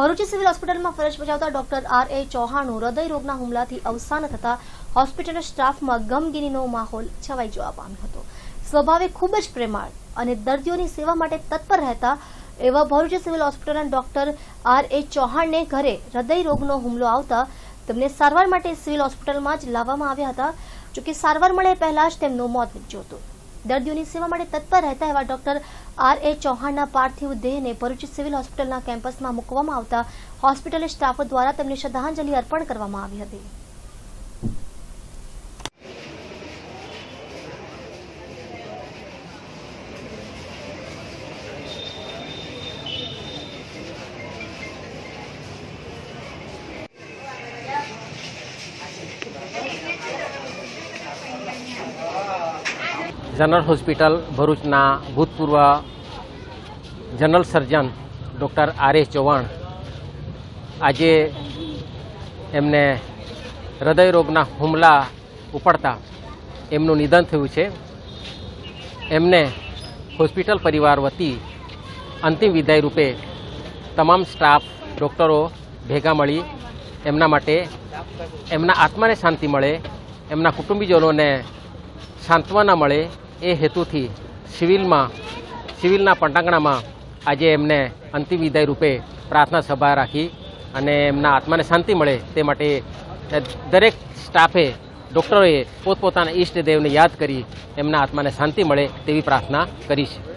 Bharuchi civil હોસ્પિટલમાં ફરજ બજાવતા ડોક્ટર આર એ ચૌહાણનું હૃદય રોગના હુમલાથી અવસાન થતા હોસ્પિટલના સ્ટાફમાં ગમગીનીનો માહોલ છવાઈ જવા પામ્યો હતો. સ્વભાવે ખૂબ જ પ્રેમાળ અને દર્દીઓની સેવા માટે તત્પર રહેતા એવા ભરૂચ સિવિલ હોસ્પિટલના ડોક્ટર આર એ ચૌહાણને ઘરે હૃદય રોગનો હુમલો આવતા તેમને સારવાર માટે સિવિલ હોસ્પિટલમાં જ લાવવામાં આવ્યા હતા. જોકે સારવાર મળે પહેલા જ તેમનું મોત નીપજ્યું હતું. દર્દીઓની સેવા માટે તત્પર રહેતા એવા ડોક્ટર આર એ ચૌહાણના પાર્થિવ દેહને ભરૂચ સિવિલ હોસ્પિટલના કેમ્પસમાં મૂકવામાં આવતા હોસ્પિટલ સ્ટાફ દ્વારા તેમને શ્રદ્ધાંજલિ અર્પણ કરવામાં આવી હતી. જનરલ હોસ્પિટલ ભરૂચના ભૂતપૂર્વ general surgeon doctor R S Chauhan આજે એમને હૃદય રોગના હુમલા ઉપડતા એમનું નિધન થયું છે. એમને હોસ્પિટલ પરિવાર વતી અંતિમ વિદાય રૂપે તમામ સ્ટાફ, ડૉક્ટરો ભેગા મળી એમના માટે એમના આત્માને શાંતિ મળે, એમના કુટુંબીજનોને સાંત્વના મળે એ હેતુથી સિવિલમાં, સિવિલના પટાંગણામાં આજે એમને અંતિમ વિદાય રૂપે પ્રાર્થના સભા રાખી અને એમના આત્માને શાંતિ મળે તે માટે દરેક સ્ટાફે, ડૉક્ટરોએ પોતપોતાના ઈષ્ટદેવને યાદ કરી એમના આત્માને શાંતિ મળે તેવી પ્રાર્થના કરી છે.